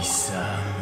Lisa.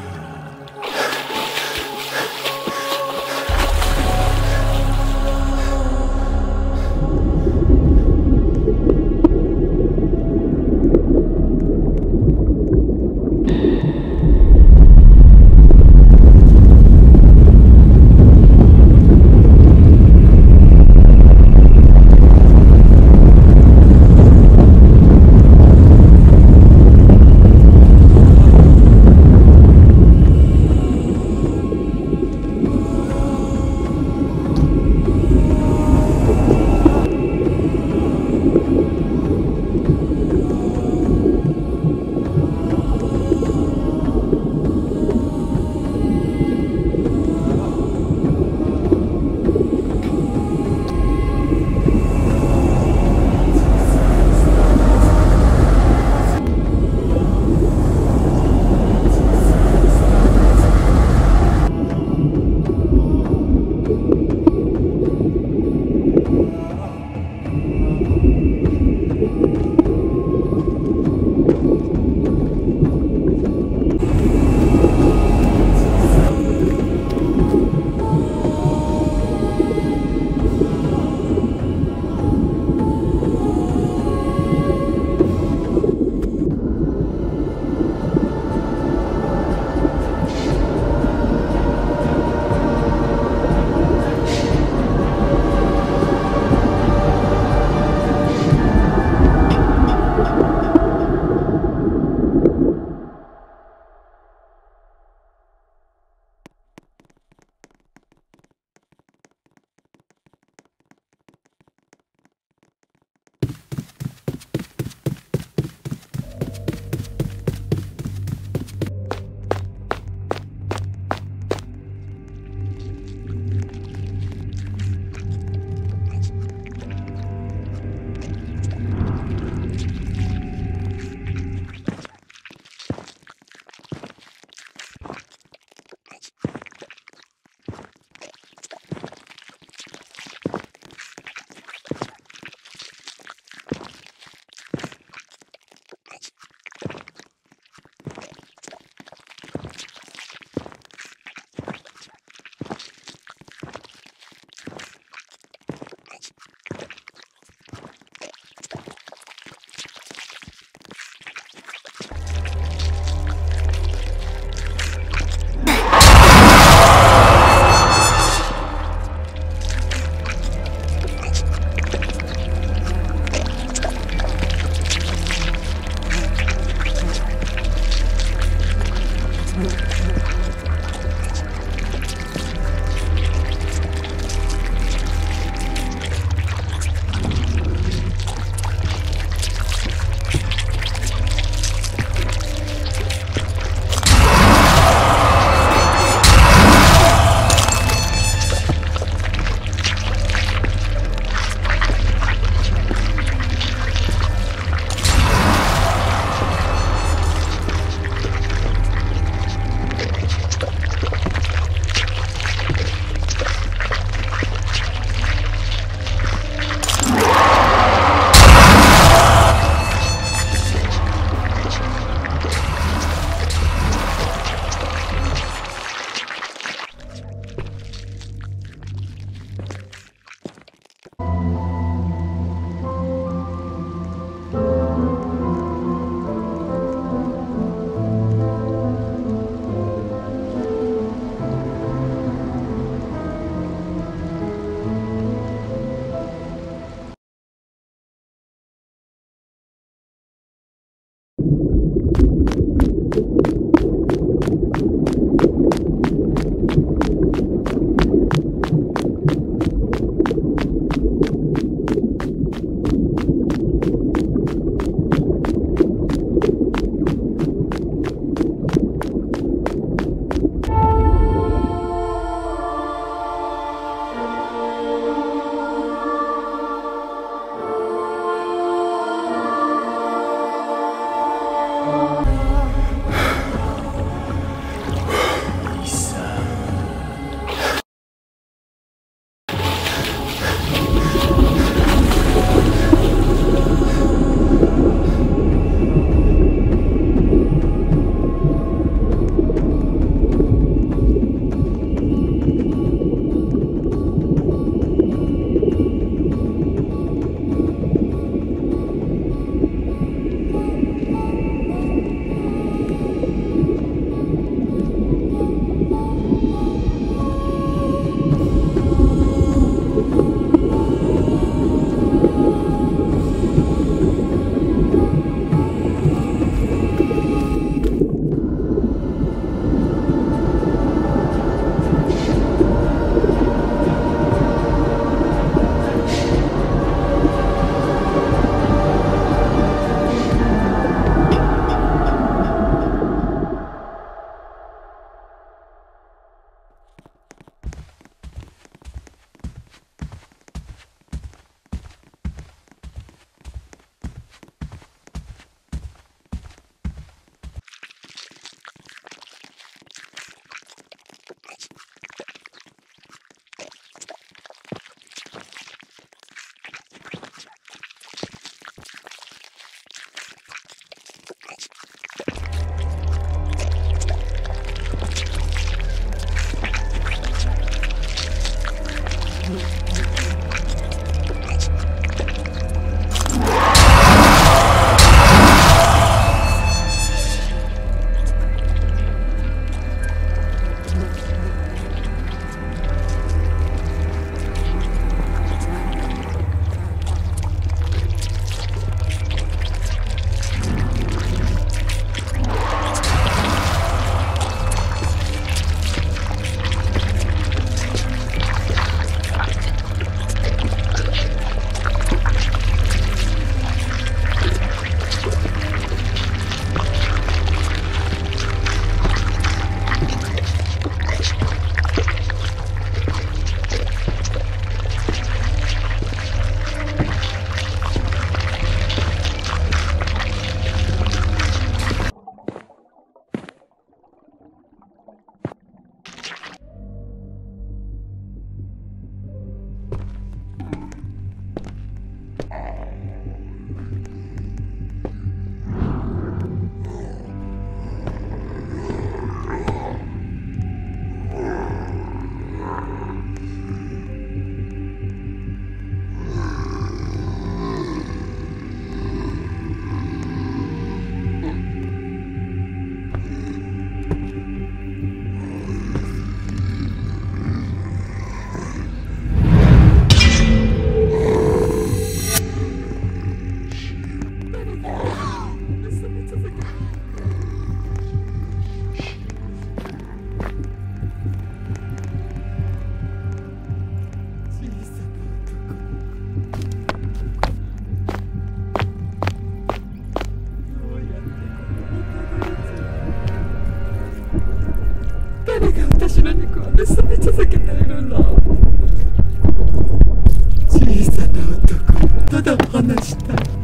ただ話したい。